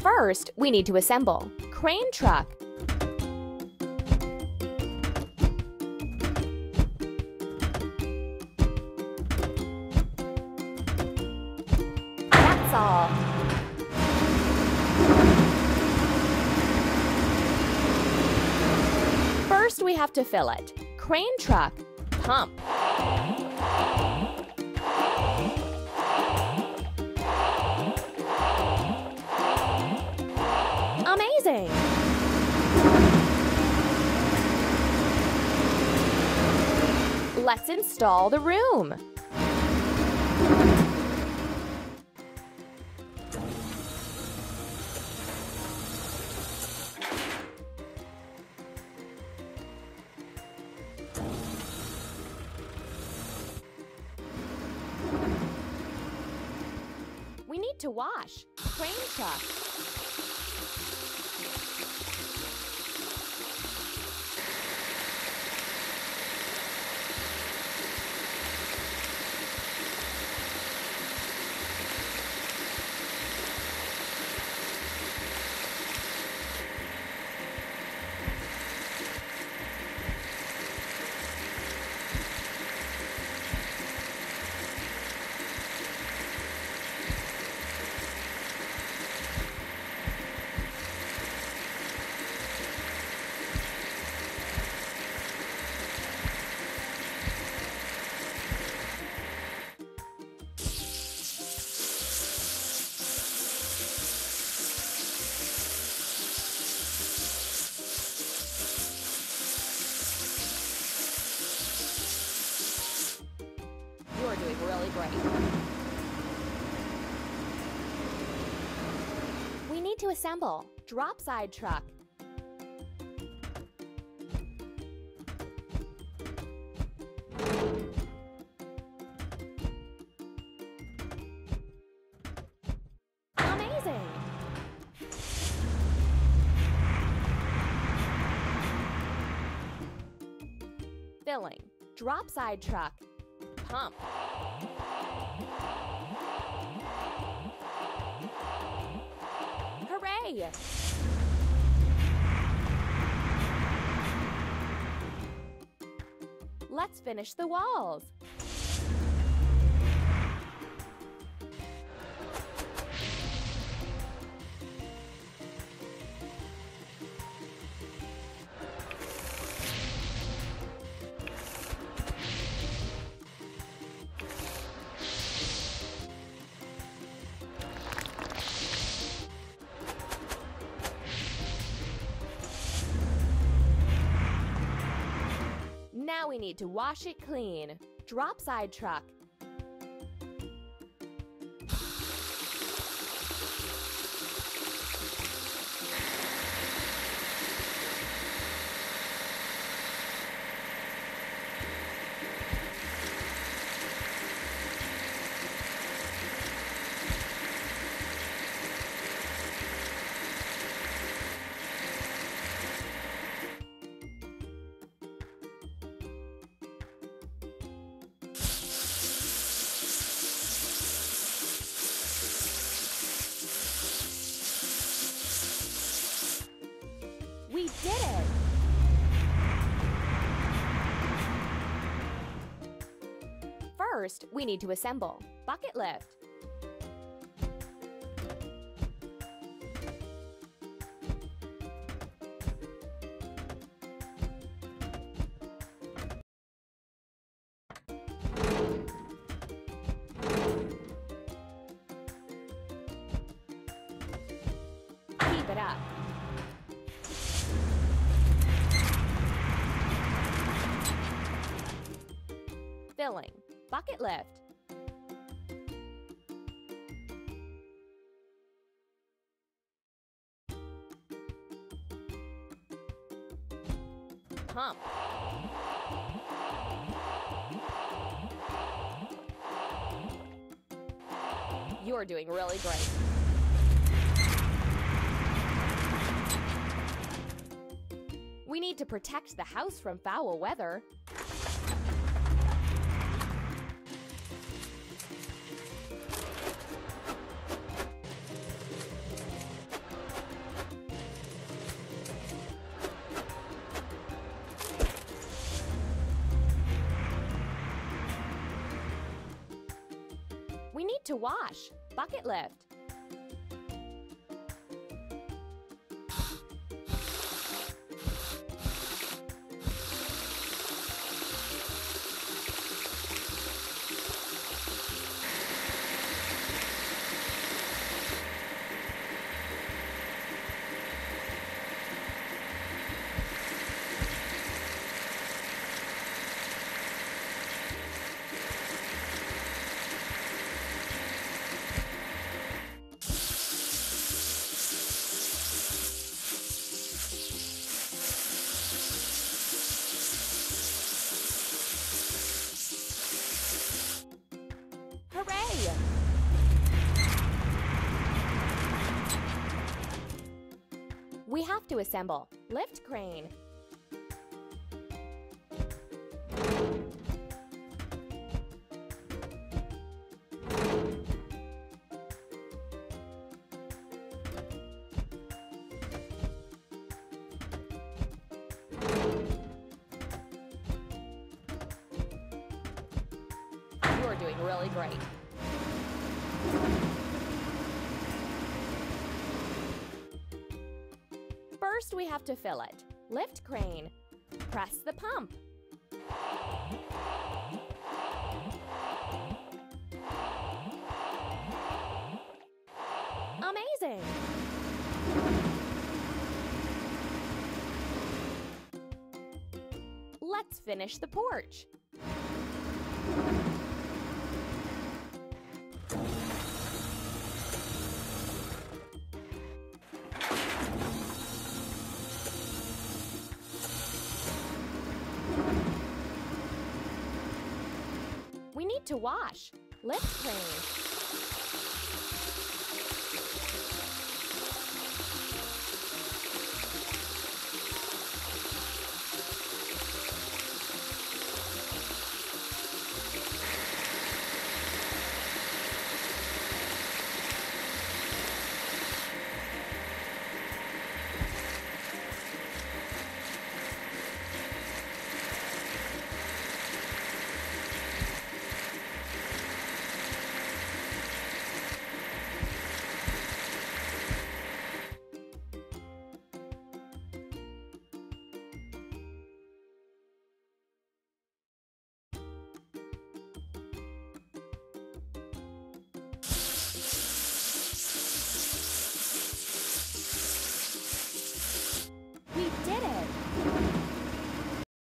First, we need to assemble. Crane truck. That's all. First, we have to fill it. Crane truck. Pump. Let's install the room. We need to wash. Crane truck. To assemble. Drop side truck. Amazing! Filling. Drop side truck. Pump. Let's finish the walls. We need to wash it clean. Drop side truck. Did it! First, we need to assemble. Bucket lift. Filling. Bucket lift. Pump. You're doing really great. We need to protect the house from foul weather. To wash. Bucket lift. To assemble. Lift crane. You're doing really great. First, we have to fill it. Lift crane. Press the pump. Amazing! Let's finish the porch. to wash. Let's clean.